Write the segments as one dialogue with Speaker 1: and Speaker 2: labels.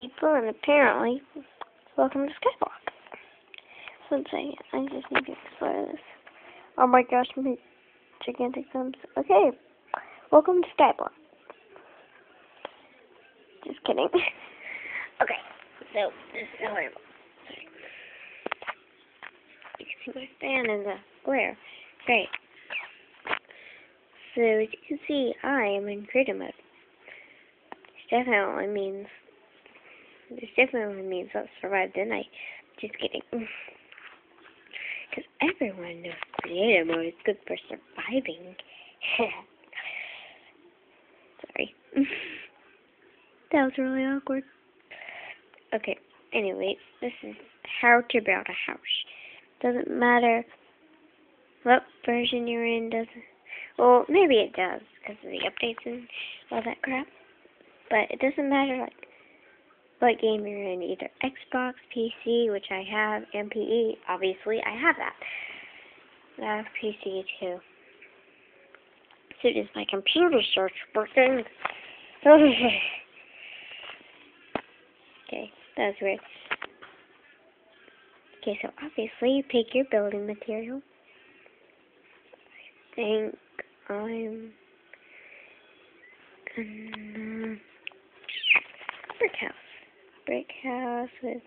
Speaker 1: people, and apparently, welcome to Skyblock. One second, I just need to explore this. Oh my gosh, my gigantic thumbs. Okay, welcome to Skyblock. Just kidding. okay, so this is Sorry. You can see my fan in the glare. Great. So as you can see, I am in creator mode. This definitely means this definitely means I'll survive the night. Just kidding. Because everyone knows creator mode is good for surviving. Sorry. that was really awkward. Okay, anyway, this is how to build a house. Doesn't matter what version you're in, doesn't well, maybe it does, because of the updates and all that crap. But it doesn't matter, like, what game you're in, either Xbox, PC, which I have, MPE, obviously, I have that. I have PC, too. So does my computer search working? okay, that's weird. Okay, so obviously you pick your building material. I think I'm gonna brick house. Brick house with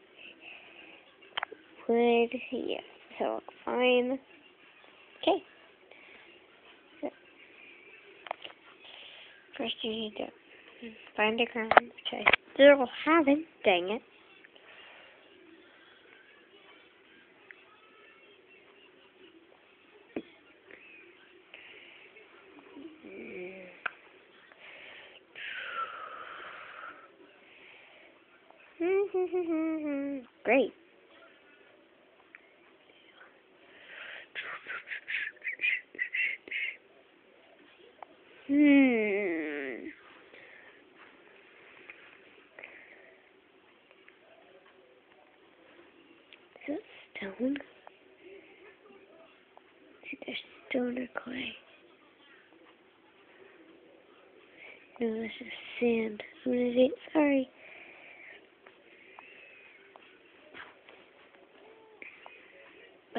Speaker 1: wood. Yes, so fine. Okay. So, first you need to find a ground, which I still haven't. Dang it. Great. Hmm. Is that stone? It stone or clay? No, this is sand. What is it? Sorry.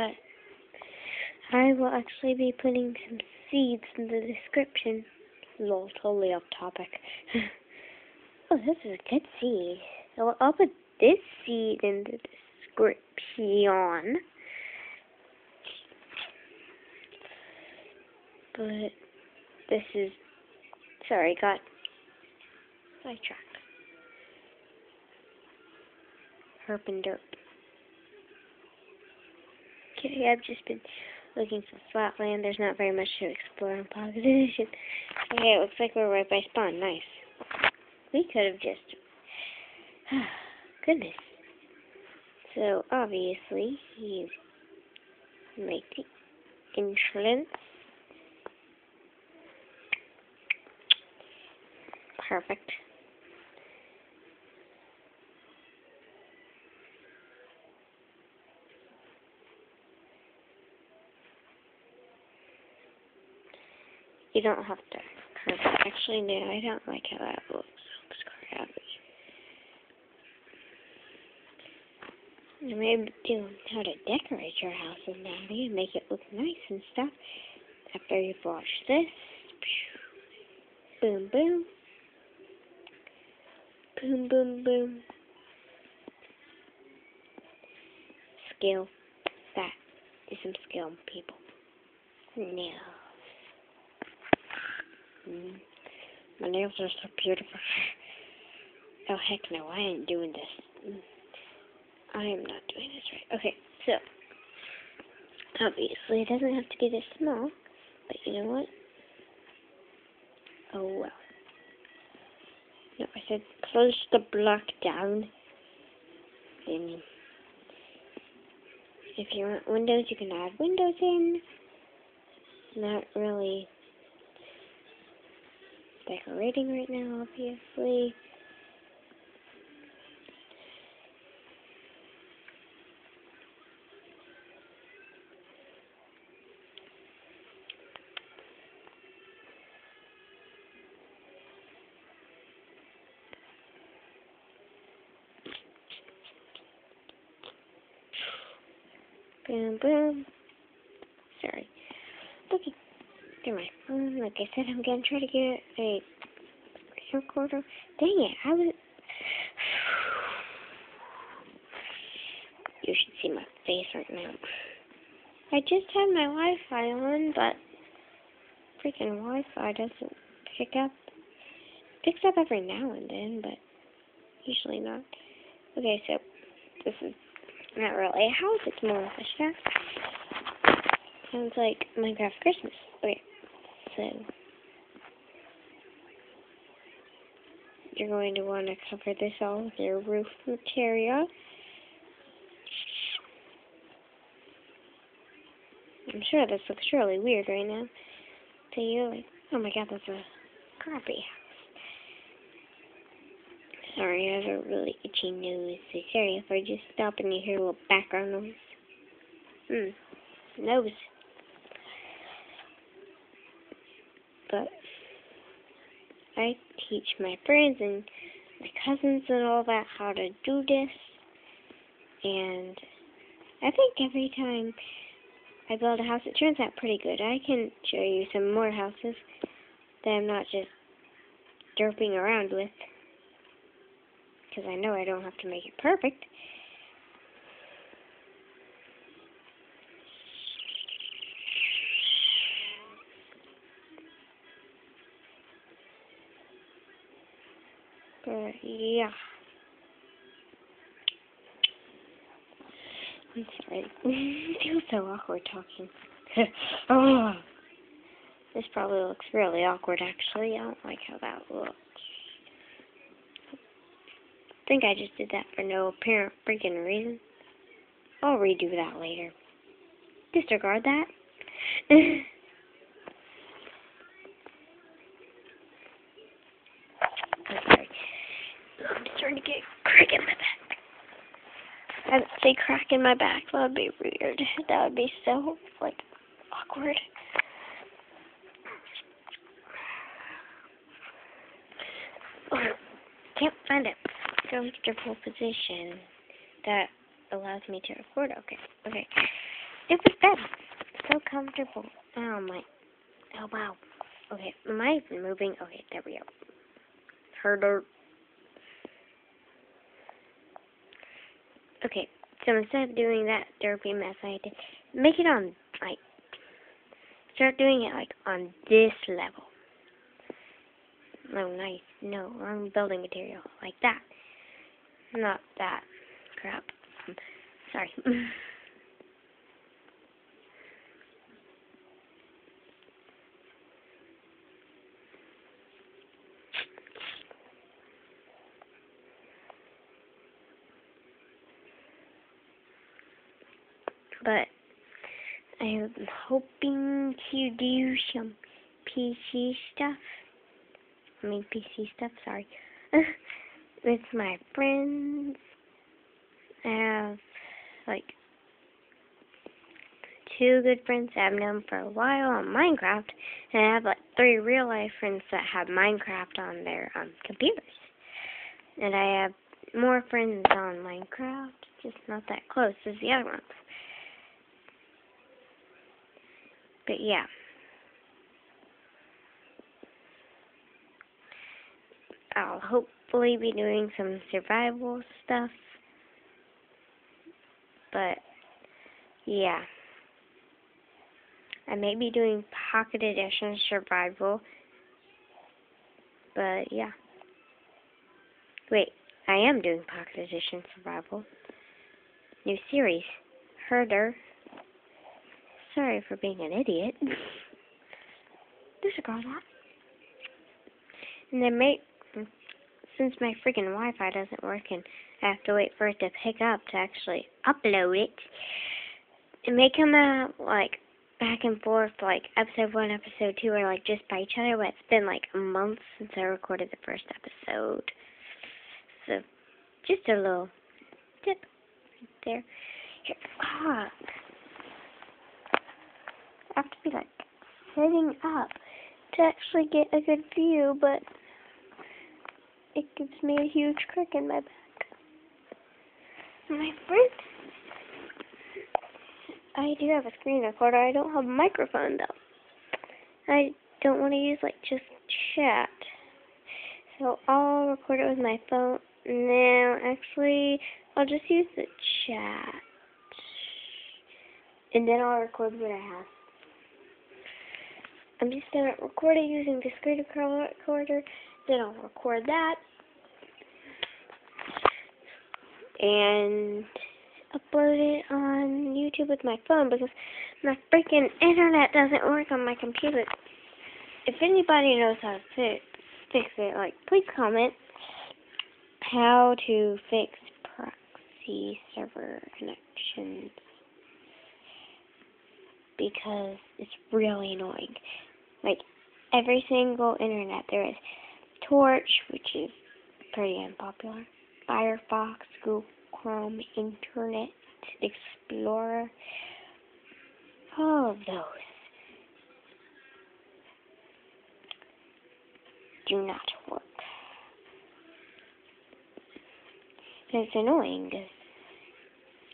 Speaker 1: But I will actually be putting some seeds in the description. Lol, totally off topic. oh, this is a good seed. So I'll put this seed in the description. But this is, sorry, got sidetracked. Herp and derp. Okay, I've just been looking for flat land. There's not very much to explore in Pocket. Okay, it looks like we're right by spawn. Nice. We could have just... Goodness. So, obviously, you make the entrance. Perfect. You don't have to curve it. Actually, no, I don't like how that looks. Looks crappy. You may do how to decorate your house in that and make it look nice and stuff. After you've washed this, boom, boom, boom, boom, boom. Skill. That is some skill, people. No. Mm. My nails are so beautiful. oh, heck no, I ain't doing this. I am not doing this right. Okay, so, obviously it doesn't have to be this small, but you know what? Oh, well. No, I said close the block down. And if you want windows, you can add windows in. Not really decorating right now, obviously. Boom, boom. Sorry. Okay, never mind. Um, like I said, I'm gonna try to get a recorder. Dang it, I was... You should see my face right now. I just had my Wi-Fi on, but freaking Wi-Fi doesn't pick up. Picks up every now and then, but usually not. Okay, so this is not really a house, it's more of a shack. Sounds like Minecraft Christmas. Okay, so you're going to want to cover this all with your roof material. I'm sure this looks really weird right now to you. Like, oh my god, that's a crappy house. Sorry, I have a really itchy nose. So sorry if I just stop and you hear a little background noise. Hmm, nose. But I teach my friends and my cousins and all that how to do this. And I think every time I build a house, it turns out pretty good. I can show you some more houses that I'm not just derping around with. Because I know I don't have to make it perfect. Yeah. I'm sorry. it feels so awkward talking. oh. This probably looks really awkward actually. I don't like how that looks. I think I just did that for no apparent freaking reason. I'll redo that later. Disregard that. I'm sorry. Starting to get crack in my back. I'd say crack in my back. That would be weird. That would be so, like, awkward. Can't find it. Comfortable position that allows me to record. Okay, okay. It was bed. So comfortable. Oh my. Oh wow. Okay, am I moving? Okay, there we go. Herder. Okay, so instead of doing that derpy mess, I to make it on, like, start doing it, like, on this level. No, nice. No, wrong building material. Like that. Not that. Crap. Sorry. but I'm hoping to do some PC stuff. I mean PC stuff, sorry. With my friends. I have like two good friends that I've known for a while on Minecraft, and I have like three real life friends that have Minecraft on their um, computers. And I have more friends on Minecraft, just not that close as the other ones. But yeah. I'll hopefully be doing some survival stuff. But yeah. I may be doing Pocket Edition Survival. But yeah. Wait, I am doing Pocket Edition Survival. New series. Herder. Sorry for being an idiot. Disregard that. And then may since my freaking Wi-Fi doesn't work and I have to wait for it to pick up to actually upload it, it may come out like back and forth, like episode one, episode two, or like just by each other. But it's been like a month since I recorded the first episode, so just a little tip right there. Here, ah, have to be like setting up to actually get a good view, but it gives me a huge crick in my back. My friend I do have a screen recorder. I don't have a microphone though. I don't want to use like just chat. So I'll record it with my phone. Now, actually, I'll just use the chat. And then I'll record what I have. I'm just going to record it using the screen recorder. Then I'll record that. And upload it on YouTube with my phone because my freaking internet doesn't work on my computer. If anybody knows how to fix, fix it, like, please comment how to fix proxy server connections because it's really annoying. Like, every single internet there is. Torch, which is pretty unpopular. Firefox, Google Chrome, Internet Explorer, all of those do not work. And it's annoying.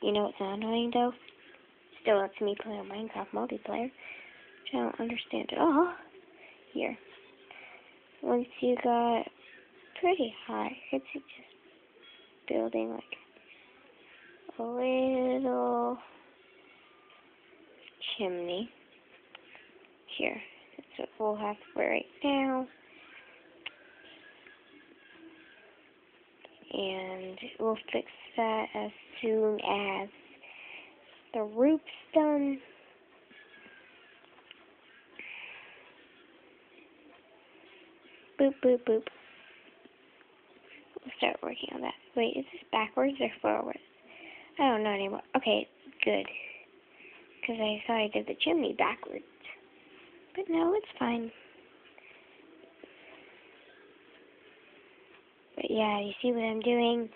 Speaker 1: You know what's not annoying though? Still lets me play on Minecraft multiplayer, which I don't understand at all. Here. Once you got pretty high, it's just building like a little chimney here. That's what we'll have for right now. And we'll fix that as soon as the roof's done. Boop, boop, boop start working on that. Wait, is this backwards or forwards? I don't know anymore. Okay, good. Because I thought I did the chimney backwards. But no, it's fine. But yeah, you see what I'm doing?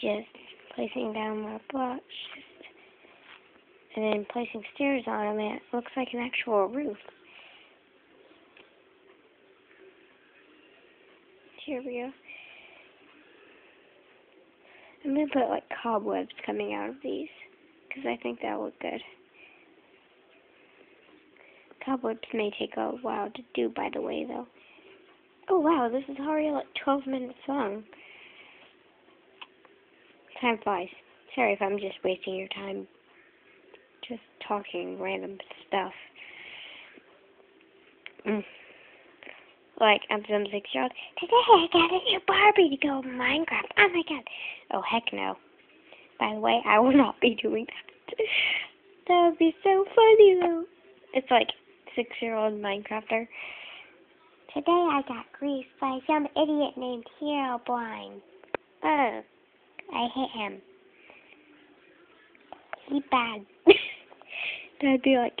Speaker 1: Just placing down more blocks. And then placing stairs on them, and it looks like an actual roof. Here we go. I'm going to put like cobwebs coming out of these because I think that will look good. Cobwebs may take a while to do, by the way, though. Oh, wow, this is already like 12 minutes long. Time flies. Sorry if I'm just wasting your time just talking random stuff. Mm like I'm some six year old. Today I got a new Barbie to go Minecraft. Oh my god. Oh heck no. By the way, I will not be doing that. that would be so funny though. It's like six year old Minecrafter. Today I got griefed by some idiot named Herobrine. Ugh. I hate him. He's bad. That'd be like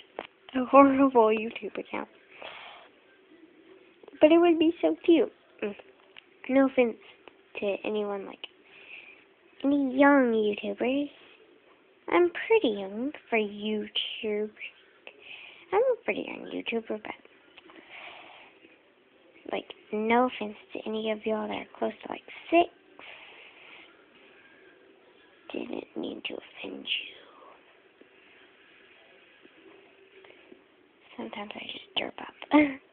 Speaker 1: a horrible YouTube account. But it would be so cute. Mm. No offense to anyone like any young YouTubers. I'm pretty young for YouTube. I'm a pretty young YouTuber, but like no offense to any of y'all that are close to like six. Didn't mean to offend you. Sometimes I just derp up.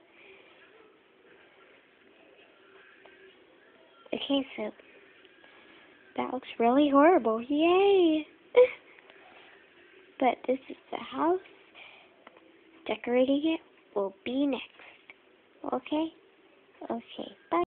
Speaker 1: Okay, so that looks really horrible. Yay! but this is the house. Decorating it will be next. Okay? Okay, bye.